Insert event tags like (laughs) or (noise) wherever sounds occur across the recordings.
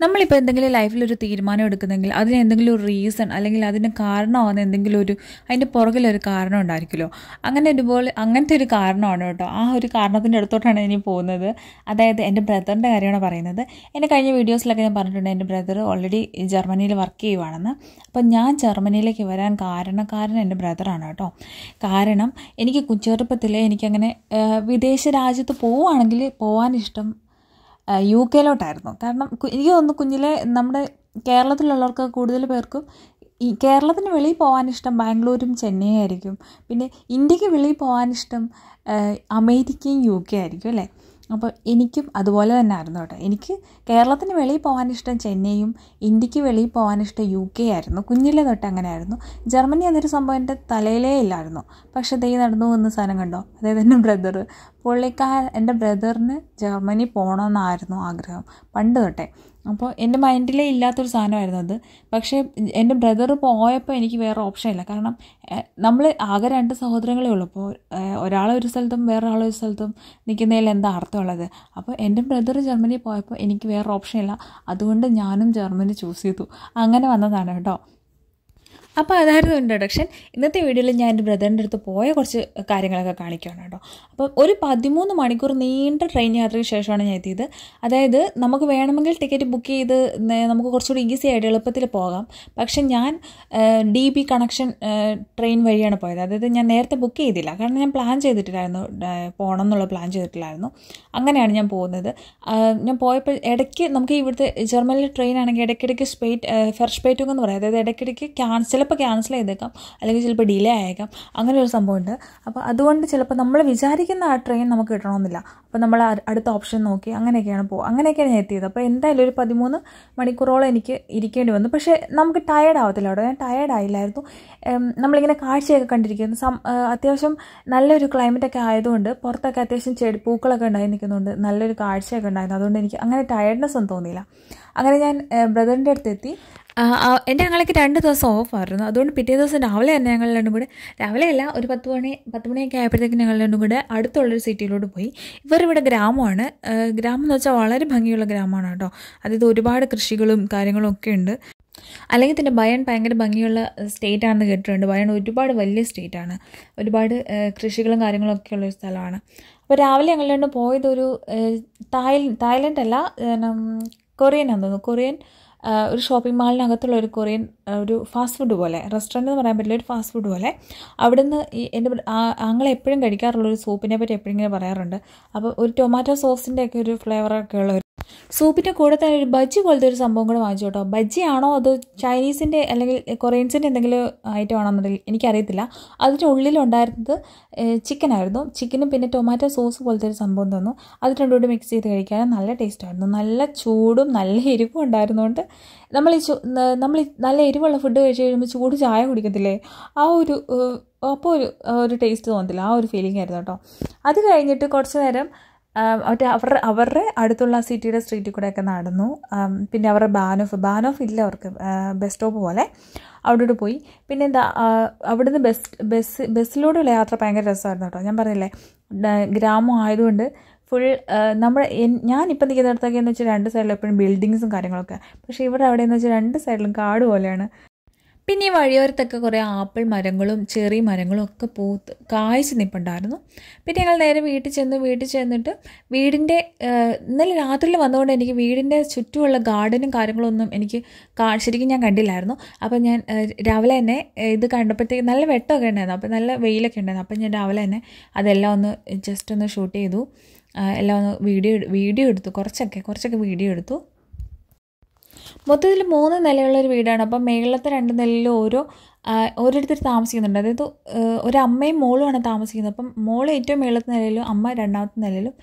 നമ്മളിപ്പോൾ എന്തെങ്കിലും ലൈഫിൽ ഒരു തീരുമാനം എടുക്കുന്നെങ്കിൽ അതിന് എന്തെങ്കിലും ഒരു റീസൺ അല്ലെങ്കിൽ അതിന് കാരണമാകുന്ന എന്തെങ്കിലും ഒരു അതിന്റെ പുറകിലൊരു കാരണം ഉണ്ടായിരിക്കുമല്ലോ. അങ്ങനെ ഒരുപോലെ അങ്ങനത്തെ ഒരു കാരണമാണ് കേട്ടോ. ആ ഒരു കാരണത്തിന്റെ അടുത്തോട്ടാണ് ഇനി പോകുന്നത്. അതായത് എന്റെ ബ്രദറിന്റെ കാര്യമാണ് പറയുന്നത്. എന്റെ കഴിഞ്ഞ വീഡിയോസിലൊക്കെ ഞാൻ പറഞ്ഞിട്ടുണ്ട് എന്റെ ബ്രദർ ഓൾറെഡി ജർമ്മനിയിൽ വർക്ക് ചെയ്യുവാണെന്ന്. അപ്പം ഞാൻ ജർമ്മനിയിലേക്ക് വരാൻ കാരണക്കാരൻ എന്റെ ബ്രദറാണ് കേട്ടോ. കാരണം എനിക്ക് ചെറുപ്പത്തിലേ എനിക്കങ്ങനെ വിദേശ രാജ്യത്ത് പോവുകയാണെങ്കിൽ പോകാൻ ഇഷ്ടം യു കെയിലോട്ടായിരുന്നു. കാരണം എനിക്ക് തോന്നുന്നു കുഞ്ഞിലെ നമ്മുടെ കേരളത്തിലുള്ളവർക്ക് കൂടുതൽ പേർക്കും ഈ കേരളത്തിന് വെളിയിൽ പോകാൻ ഇഷ്ടം ബാംഗ്ലൂരും ചെന്നൈ ആയിരിക്കും. പിന്നെ ഇന്ത്യയ്ക്ക് വെളിയിൽ പോകാൻ ഇഷ്ടം അമേരിക്കയും യു കെ ആയിരിക്കും അല്ലേ? അപ്പോൾ എനിക്കും അതുപോലെ തന്നെ ആയിരുന്നു കേട്ടോ. എനിക്ക് കേരളത്തിന് വെളിയിൽ പോകാൻ ഇഷ്ടം ചെന്നൈയും ഇന്ത്യയ്ക്ക് വെളിയിൽ പോകാൻ ഇഷ്ടം യു കെ ആയിരുന്നു. കുഞ്ഞിലെ തൊട്ട് അങ്ങനെ ആയിരുന്നു ജർമ്മനി എന്നൊരു സംഭവം എന്റെ തലയിലേ ഇല്ലായിരുന്നു. പക്ഷേ ദൈ നടന്നു വന്ന സാധനം കണ്ടോ? അതേ തന്നെ ബ്രദർ പുള്ളിക്കാരൻ എന്റെ ബ്രദറിന് ജർമ്മനി പോകണമെന്നായിരുന്നു ആഗ്രഹം. പണ്ട് തൊട്ടേ. അപ്പോൾ എന്റെ മൈൻഡിലേ ഇല്ലാത്തൊരു സാധനമായിരുന്നു അത്. പക്ഷേ എന്റെ ബ്രദർ പോയപ്പോൾ എനിക്ക് വേറെ ഓപ്ഷൻ ഇല്ല. കാരണം നമ്മൾ ആകെ രണ്ട് സഹോദരങ്ങളേ ഉള്ളൂ. അപ്പോൾ ഒരാൾ ഒരു സ്ഥലത്തും വേറെ ആൾ ഒരു സ്ഥലത്തും നിൽക്കുന്നതിൽ എന്താ അർത്ഥമുള്ളത്? അപ്പോൾ എന്റെ ബ്രദർ ജർമ്മനി പോയപ്പോൾ എനിക്ക് വേറെ ഓപ്ഷൻ ഇല്ല. അതുകൊണ്ട് ഞാനും ജർമ്മനി ചൂസ് ചെയ്തു. അങ്ങനെ വന്നതാണ് കേട്ടോ. അപ്പോൾ അതായിരുന്നു ഇൻട്രൊഡക്ഷൻ ഇന്നത്തെ വീഡിയോയിൽ ഞാൻ എന്റെ ബ്രദറിന്റെ അടുത്ത് പോയ കുറച്ച് കാര്യങ്ങളൊക്കെ കാണിക്കുകയാണ് കേട്ടോ അപ്പോൾ ഒരു പതിമൂന്ന് മണിക്കൂർ നീണ്ട ട്രെയിൻ യാത്രയ്ക്ക് ശേഷമാണ് ഞാൻ എത്തിയത്. അതായത് നമുക്ക് വേണമെങ്കിൽ ടിക്കറ്റ് ബുക്ക് ചെയ്ത് നമുക്ക് കുറച്ചുകൂടി ഈസി ആയിട്ട് എളുപ്പത്തിൽ പോകാം. പക്ഷേ ഞാൻ ഡി ബി കണക്ഷൻ ട്രെയിൻ വഴിയാണ് പോയത്. അതായത് ഞാൻ നേരത്തെ ബുക്ക് ചെയ്തില്ല. കാരണം ഞാൻ പ്ലാൻ ചെയ്തിട്ടില്ലായിരുന്നു. പോകണം എന്നുള്ള പ്ലാൻ ചെയ്തിട്ടില്ലായിരുന്നു. അങ്ങനെയാണ് ഞാൻ പോകുന്നത്. ഞാൻ പോയപ്പോൾ ഇടയ്ക്ക് നമുക്ക് ഇവിടുത്തെ ജർമ്മനിലെ ട്രെയിൻ ആണെങ്കിൽ ഇടയ്ക്കിടയ്ക്ക് സ്പേറ്റ് ഫെർസ്പേറ്റും എന്ന് പറയും. അതായത് ഇടയ്ക്കിടയ്ക്ക് ക്യാൻസൽ ചിലപ്പോൾ ക്യാൻസൽ ചെയ്തേക്കാം. അല്ലെങ്കിൽ ചിലപ്പോൾ ഡിലേ ആയേക്കാം. അങ്ങനെ ഒരു സംഭവമുണ്ട്. അപ്പോൾ അതുകൊണ്ട് ചിലപ്പോൾ നമ്മൾ വിചാരിക്കുന്ന ആ ട്രെയിൻ നമുക്ക് കിട്ടണമെന്നില്ല. അപ്പോൾ നമ്മൾ അടുത്ത ഓപ്ഷൻ നോക്കി അങ്ങനെയൊക്കെയാണ് പോകുക അങ്ങനെയൊക്കെയാണ് ഞാൻ എത്തിയത്. അപ്പോൾ എന്തായാലും ഒരു പതിമൂന്ന് മണിക്കൂറോളം എനിക്ക് ഇരിക്കേണ്ടി വന്നു. പക്ഷേ നമുക്ക് ടയേർഡ് ആവത്തില്ല അവിടെ ഞാൻ ടയേർഡ് ആയില്ലായിരുന്നു. നമ്മളിങ്ങനെ കാഴ്ചയൊക്കെ കണ്ടിരിക്കുന്നു. സം അത്യാവശ്യം നല്ലൊരു ക്ലൈമറ്റൊക്കെ ആയതുകൊണ്ട് പുറത്തൊക്കെ അത്യാവശ്യം ചെടി പൂക്കളൊക്കെ ഉണ്ടായി നിൽക്കുന്നുണ്ട് നല്ലൊരു കാഴ്ചയൊക്കെ ഉണ്ടായിരുന്നു. അതുകൊണ്ട് എനിക്ക് അങ്ങനെ ടയേർഡ്നെസ് ഒന്നും തോന്നിയില്ല. അങ്ങനെ ഞാൻ ബ്രദറിന്റെ അടുത്ത് എത്തി ആ, ആ, എന്റെ ഞങ്ങൾക്ക് രണ്ട് ദിവസം ഓഫായിരുന്നു അതുകൊണ്ട് പിറ്റേ ദിവസം രാവിലെ തന്നെ ഞങ്ങൾ രണ്ടും കൂടെ രാവിലെ അല്ല ഒരു പത്ത് മണി പത്ത് മണിയൊക്കെ ആയപ്പോഴത്തേക്കും ഞങ്ങൾ രണ്ടും കൂടെ അടുത്തുള്ളൊരു സിറ്റിയിലോട്ട് പോയി. ഇവരിവിടെ ഗ്രാമമാണ്. ഗ്രാമം എന്ന് വെച്ചാൽ വളരെ ഭംഗിയുള്ള ഗ്രാമമാണ് കേട്ടോ. അതായത് ഒരുപാട് കൃഷികളും കാര്യങ്ങളും ഒക്കെ ഉണ്ട്. അല്ലെങ്കിൽ തന്നെ ബയൺ ഭയങ്കര ഭംഗിയുള്ള സ്റ്റേറ്റ് ആണെന്ന് കേട്ടിട്ടുണ്ട്. ബയൺ ഒരുപാട് വലിയ സ്റ്റേറ്റ് ആണ്. ഒരുപാട് കൃഷികളും കാര്യങ്ങളും ഒക്കെ ഉള്ളൊരു സ്ഥലമാണ്. അപ്പോൾ രാവിലെ ഞങ്ങൾ രണ്ടും പോയത് ഒരു തായ് തായ്ലൻഡ് അല്ല കൊറിയൻ ആണെന്ന് തോന്നുന്നു. കൊറിയൻ ഒരു ഷോപ്പിംഗ് മാളിനകത്തുള്ള ഒരു കൊറിയൻ ഒരു ഫാസ്റ്റ് ഫുഡ് പോലെ റെസ്റ്റോറന്റ് എന്ന് പറയാൻ പറ്റില്ല ഒരു ഫാസ്റ്റ് ഫുഡ് പോലെ. അവിടുന്ന് ഈ എന്റെ ആങ്ങളെ എപ്പോഴും കഴിക്കാറുള്ള ഒരു സൂപ്പിനെ പറ്റി എപ്പോഴും ഇങ്ങനെ പറയാറുണ്ട്. അപ്പോൾ ഒരു ടൊമാറ്റോ സോസിന്റെ ഒക്കെ ഒരു ഫ്ലേവറൊക്കെ ഉള്ള സൂപ്പിന്റെ കൂടെ തന്നെ ഒരു ബജ്ജി പോലത്തെ ഒരു സംഭവം കൂടെ വാങ്ങിച്ചു കേട്ടോ. ബജ്ജി ആണോ അതോ ചൈനീസിന്റെ അല്ലെങ്കിൽ കൊറിയൻസിന്റെ എന്തെങ്കിലും ഐറ്റം ആണോ ആണെന്നുണ്ടെങ്കിൽ എനിക്കറിയത്തില്ല. അതിന്റെ ഉള്ളിലുണ്ടായിരുന്നത് ചിക്കനായിരുന്നു ചിക്കനും പിന്നെ ടൊമാറ്റോ സോസ് പോലത്തെ ഒരു സംഭവം തന്നു. അത് രണ്ടും കൂടി മിക്സ് ചെയ്ത് കഴിക്കാൻ നല്ല ടേസ്റ്റായിരുന്നു നല്ല ചൂടും നല്ല എരിവും ഉണ്ടായിരുന്നുകൊണ്ട് നമ്മൾ ഈ നമ്മൾ നല്ല എരിവുള്ള ഫുഡ് കഴിച്ച് കഴിയുമ്പോൾ ചൂട് ചായ കുടിക്കത്തില്ലേ? ആ ഒരു അപ്പോൾ ഒരു ഒരു ടേസ്റ്റ് തോന്നത്തില്ല. ആ ഒരു ഫീലിംഗ് ആയിരുന്നു കേട്ടോ. അത് കഴിഞ്ഞിട്ട് കുറച്ച് നേരം മറ്റേ അവരുടെ അവരുടെ അടുത്തുള്ള സിറ്റിയുടെ സ്ട്രീറ്റിൽ കൂടെയൊക്കെ നടന്നു. പിന്നെ അവരുടെ ബാനോഫ് ബാനോഫ് ഇല്ല അവർക്ക്. ബസ് സ്റ്റോപ്പ് പോലെ. അവിടോട്ട് പോയി. പിന്നെ എന്താ അവിടുന്ന് ബസ് ബസ് ബസ്സിലൂടെയുള്ള യാത്ര ഭയങ്കര രസമായിരുന്നു കേട്ടോ. ഞാൻ പറഞ്ഞില്ലേ ഗ്രാമം ആയതുകൊണ്ട് ഫുൾ നമ്മുടെ ഞാനിപ്പോൾ നിൽക്കുന്നിടത്തൊക്കെ എന്ന് വെച്ചാൽ രണ്ട് സൈഡിലും എപ്പോഴും ബിൽഡിങ്സും കാര്യങ്ങളൊക്കെ. പക്ഷേ ഇവിടെ അവിടെ എന്ന് വെച്ചാൽ രണ്ട് സൈഡിലും കാട് പോലെയാണ്. പിന്നെ ഈ വഴിയോരത്തൊക്കെ കുറേ ആപ്പിൾ മരങ്ങളും ചെറിയ മരങ്ങളും ഒക്കെ പൂത്ത് കായ്ച്ച് നിൽപ്പുണ്ടായിരുന്നു പിന്നെ ഞങ്ങൾ നേരെ വീട്ടിൽ ചെന്ന് വീട്ടിൽ ചെന്നിട്ട് വീടിന്റെ ഇന്നലെ രാത്രിയിൽ വന്നതുകൊണ്ട് എനിക്ക് വീടിന്റെ ചുറ്റുമുള്ള ഗാർഡനും കാര്യങ്ങളൊന്നും എനിക്ക് ശരിക്കും ഞാൻ കണ്ടില്ലായിരുന്നു. അപ്പോൾ ഞാൻ രാവിലെ തന്നെ ഇത് കണ്ടപ്പോഴത്തേക്ക് നല്ല വെട്ടമൊക്കെ ഉണ്ടായിരുന്നു. അപ്പോൾ നല്ല വെയിലൊക്കെ ഉണ്ടായിരുന്നു. അപ്പോൾ ഞാൻ രാവിലെ തന്നെ അതെല്ലാം ഒന്ന് ജസ്റ്റ് ഒന്ന് ഷൂട്ട് ചെയ്തു. എല്ലാം ഒന്ന് വീഡിയോ വീഡിയോ എടുത്തു. കുറച്ചൊക്കെ കുറച്ചൊക്കെ വീഡിയോ എടുത്തു. മൊത്തത്തിൽ മൂന്ന് നിലയുള്ളൊരു വീടാണ്. അപ്പം മേളിലത്തെ രണ്ട് നിലയിലും ഓരോ ഓരോരുത്തർ താമസിക്കുന്നുണ്ട്. അതായത് ഒരമ്മയും മോളുമാണ് താമസിക്കുന്നത്. അപ്പം മോൾ ഏറ്റവും മേളത്തെ നിലയിലും അമ്മ രണ്ടാമത്തെ നിലയിലും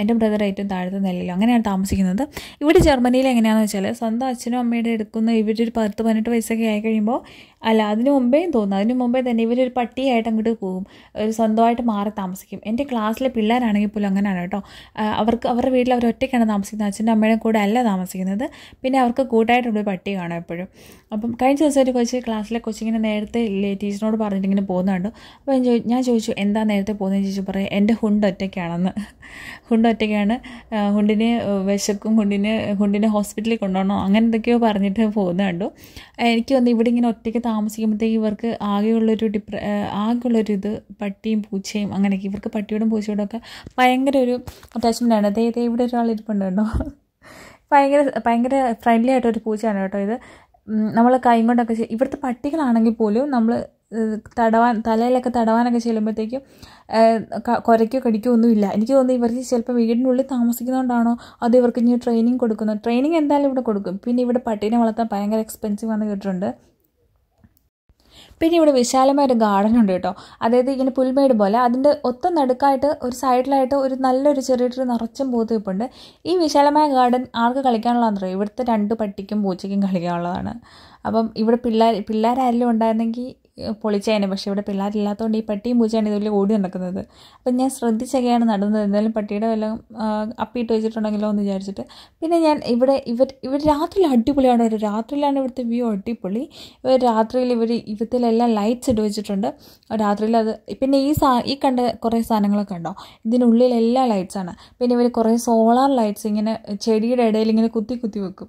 എന്റെ ബ്രദർ ഏറ്റവും താഴത്തെ നിലയിലും അങ്ങനെയാണ് താമസിക്കുന്നത്. ഇവിടെ ജർമ്മനിയിൽ എങ്ങനെയാണെന്ന് വെച്ചാൽ സ്വന്തം അച്ഛനും അമ്മയുടെ എടുക്കുന്ന ഒരു പത്ത് പതിനെട്ട് വയസ്സൊക്കെ ആയി കഴിയുമ്പോൾ അല്ല അതിനു മുമ്പേ തോന്നുന്നു അതിനു മുമ്പേ തന്നെ ഇവരൊരു പട്ടിയായിട്ട് അങ്ങോട്ട് പോകും. ഒരു സ്വന്തമായിട്ട് മാറി താമസിക്കും. എന്റെ ക്ലാസ്സിലെ പിള്ളേരാണെങ്കിൽ പോലും അങ്ങനെയാണ് കേട്ടോ. അവർക്ക് അവരുടെ വീട്ടിൽ അവർ ഒറ്റയ്ക്കാണ് താമസിക്കുന്നത്. അച്ഛന്റെ അമ്മയുടെ കൂടെ അല്ല താമസിക്കുന്നത്. പിന്നെ അവർക്ക് കൂട്ടായിട്ടുള്ളൊരു പട്ടി കാണും എപ്പോഴും. അപ്പം കഴിഞ്ഞ ദിവസം ഒരു കൊച്ച് ക്ലാസ്സിലെ കൊച്ചിങ്ങനെ നേരത്തെ ടീച്ചറിനോട് പറഞ്ഞിട്ട് ഇങ്ങനെ അപ്പോൾ ഞാൻ ചോദിച്ചു ഞാൻ ചോദിച്ചു എന്താ നേരത്തെ പോകുന്നതെന്ന്? ചോദിച്ചു പറയാം എന്റെ ഹുണ്ട് ഒറ്റയ്ക്കാണെന്ന്. (laughs) ഹുണ്ട് ഒറ്റയ്ക്കാണ്. ഹുണ്ടിന് വിശക്കും ഹുണ്ടിന് ഹുണ്ടിനെ ഹോസ്പിറ്റലിൽ കൊണ്ടുപോകണോ? അങ്ങനെ എന്തൊക്കെയോ പറഞ്ഞിട്ട് പോകുന്നുണ്ട് എനിക്ക് വന്ന് ഇവിടെ ഇങ്ങനെ ഒറ്റയ്ക്ക് താമസിക്കുമ്പോഴത്തേക്ക് ഇവർക്ക് ആകെയുള്ളൊരു ഡിപ്ര ആകെയുള്ളൊരു ഇത് പട്ടിയും പൂച്ചയും അങ്ങനെയൊക്കെ ഇവർക്ക് പട്ടിയോടും പൂച്ചയോടും ഒക്കെ ഭയങ്കര ഒരു അറ്റാച്ച്മെന്റ് ആണ്. ദേ ഇവിടെ ഒരാൾ ഇരിപ്പുണ്ട് കേട്ടോ. (laughs) ഭയങ്കര ഭയങ്കര ഫ്രണ്ട്ലി ആയിട്ടൊരു പൂച്ചയാണ് കേട്ടോ ഇത്. നമ്മൾ കൈ കൊണ്ടൊക്കെ ഇവിടുത്തെ പട്ടികളാണെങ്കിൽ പോലും നമ്മൾ തടവാൻ തലയിലൊക്കെ തടവാനൊക്കെ ചെല്ലുമ്പോഴത്തേക്കും കുരയ്ക്കോ കടിക്കോ ഒന്നുമില്ല എനിക്ക് തോന്നുന്നു ഇവർക്ക് ചിലപ്പോൾ വീടിനുള്ളിൽ താമസിക്കുന്നതുകൊണ്ടാണോ അത് ഇവർക്ക് ഇനി ട്രെയിനിങ് കൊടുക്കുന്നത് ട്രെയിനിങ് എന്തായാലും ഇവിടെ കൊടുക്കും. പിന്നെ ഇവിടെ പട്ടീനെ വളർത്താൻ ഭയങ്കര എക്സ്പെൻസീവ് ആണെന്ന് കേട്ടിട്ടുണ്ട്. പിന്നെ ഇവിടെ വിശാലമായ ഒരു ഗാർഡൻ ഉണ്ട് കേട്ടോ. അതായത് ഇങ്ങനെ പുൽമേട് പോലെ. അതിന്റെ ഒത്ത നടുക്കായിട്ട് ഒരു സൈഡിലായിട്ട് ഒരു നല്ലൊരു ചെറിയൊരു നിറച്ചും പൂത്ത് നിൽപ്പുണ്ട് ഈ വിശാലമായ ഗാർഡൻ ആർക്ക് കളിക്കാനുള്ളതാണെന്ന് അറിയോ? ഇവിടുത്തെ രണ്ട് പട്ടിക്കും പൂച്ചയ്ക്കും കളിക്കാനുള്ളതാണ്. അപ്പം ഇവിടെ പിള്ളേർ പിള്ളേരാരെങ്കിലും ഉണ്ടായിരുന്നെങ്കിൽ പൊളിച്ചേനെ. പക്ഷേ ഇവിടെ പിള്ളേരില്ലാത്തതുകൊണ്ട് ഈ പട്ടിയും പൂച്ചയാണ് ഇതുപോലെ ഓടി നടക്കുന്നത്. അപ്പം ഞാൻ ശ്രദ്ധിച്ചൊക്കെയാണ് നടന്നത്. എന്തായാലും പട്ടിയുടെ വല്ലതും ആ, അപ്പിയിട്ട് വെച്ചിട്ടുണ്ടെങ്കിലോ എന്ന് വിചാരിച്ചിട്ട്. പിന്നെ ഞാൻ ഇവിടെ ഇവർ ഇവർ രാത്രിയിൽ അടിപൊളിയാണ്. ഒരു രാത്രിയിലാണ് ഇവിടുത്തെ വ്യൂ അടിപൊളി. ഇവർ രാത്രിയിൽ ഇവർ ഇവത്തിലെല്ലാം ലൈറ്റ്സ് ഇട്ട് വെച്ചിട്ടുണ്ട്. രാത്രിയിൽ അത് പിന്നെ ഈ സാ ഈ കണ്ട കുറേ സാധനങ്ങളൊക്കെ ഉണ്ടോ ഇതിനുള്ളിലെല്ലാം ലൈറ്റ്സാണ് പിന്നെ ഇവർ കുറേ സോളാർ ലൈറ്റ്സ് ഇങ്ങനെ ചെടിയുടെ ഇടയിൽ ഇങ്ങനെ കുത്തി കുത്തി വെക്കും.